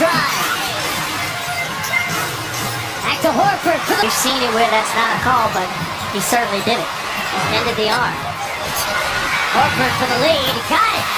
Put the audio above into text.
drive. Back to Horford. We've seen it where that's not a call, but he certainly did it. Ended the arm. Horford for the lead. Got it.